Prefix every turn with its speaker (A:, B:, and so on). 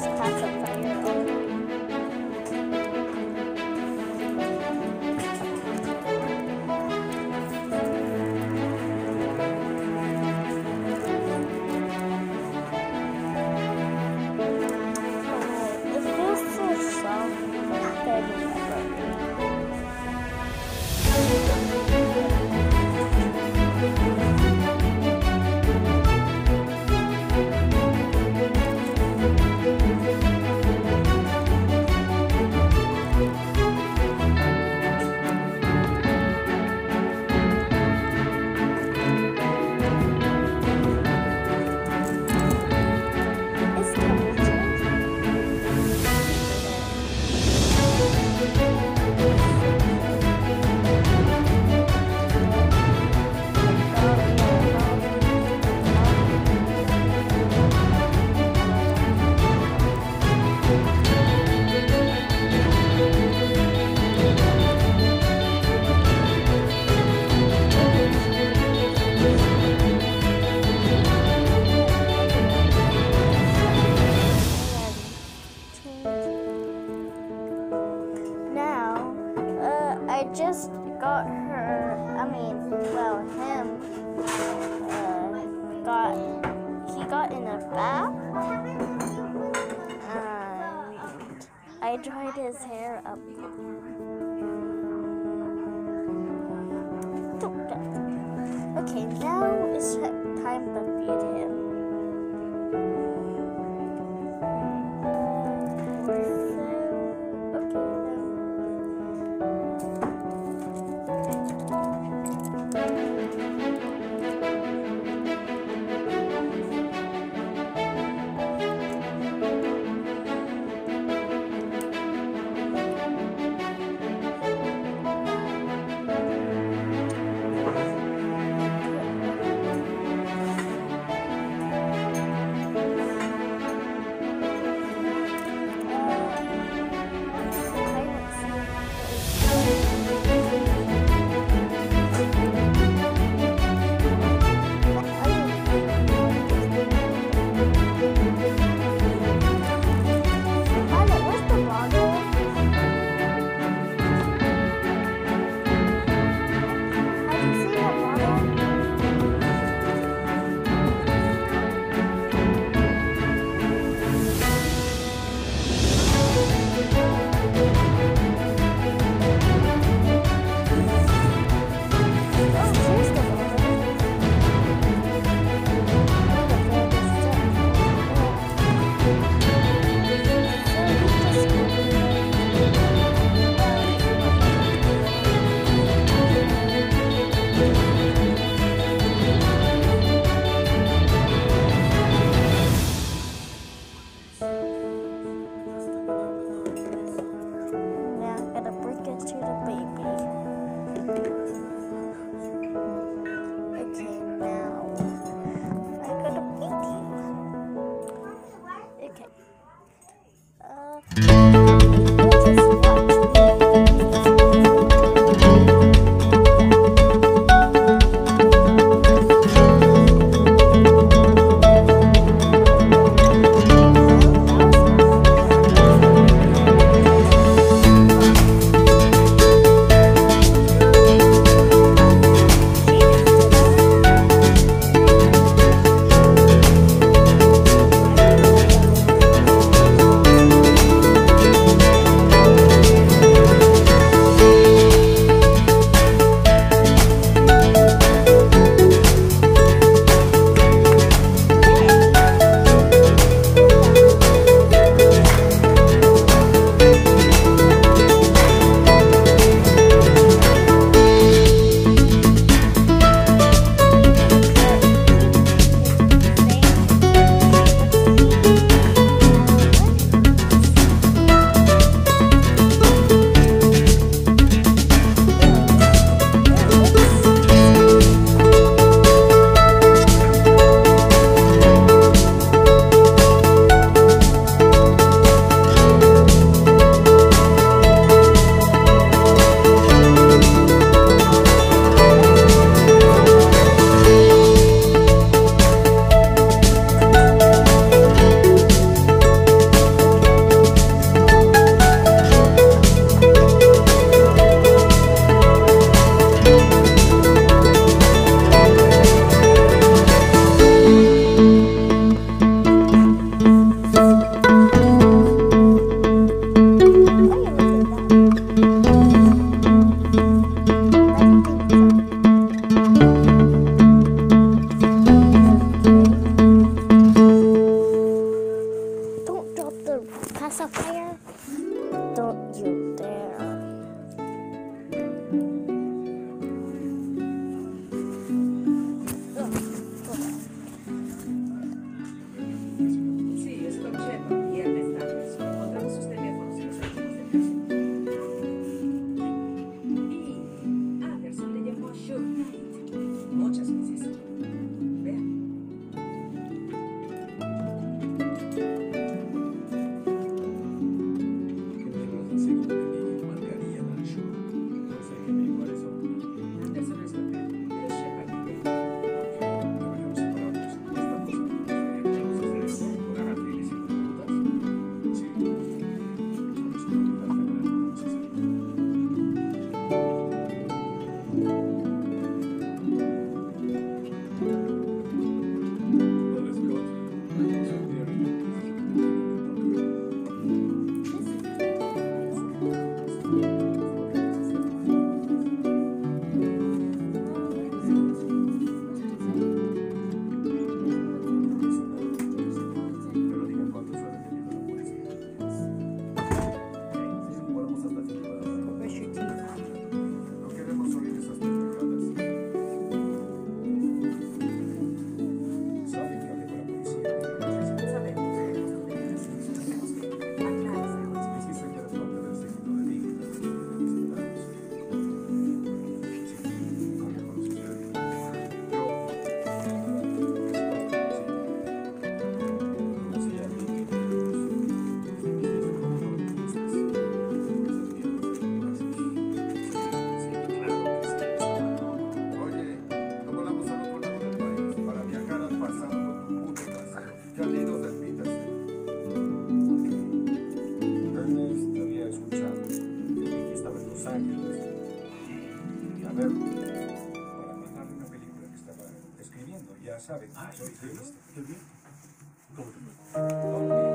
A: this Just got her. I mean, well, him. Uh, got he got in a bath, and I dried his hair up. Okay, now it's
B: 여기 되게
C: 여기?